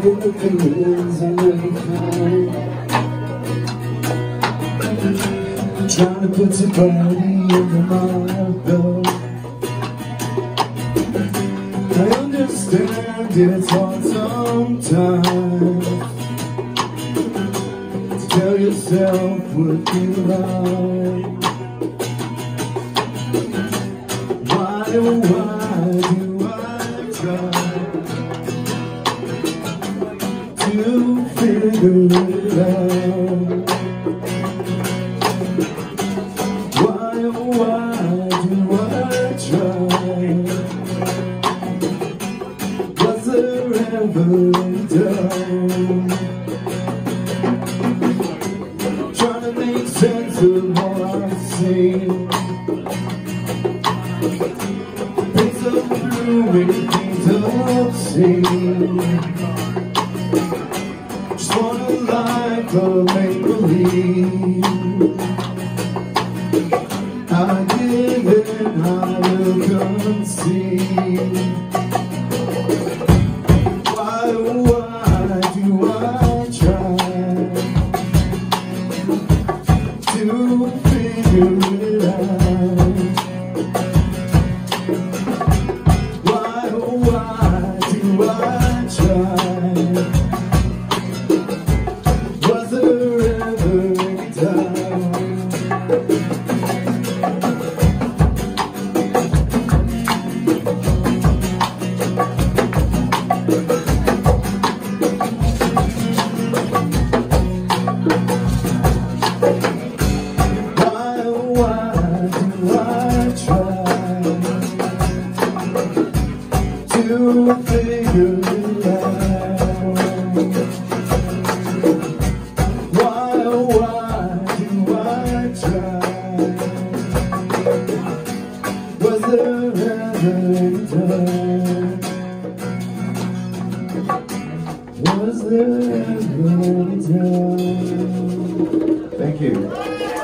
Forget the feelings and Trying to put somebody in my belt I understand it's hard sometimes. To tell yourself what you like. Why, oh why To figure it out Why, oh why do I try Was there ever doubt Trying to make sense of all I've seen Piece of and piece of sea Just want a life of make-believe I give in, I will concede Why, why do I try To Was there ever a time? Was there ever a time? Thank you.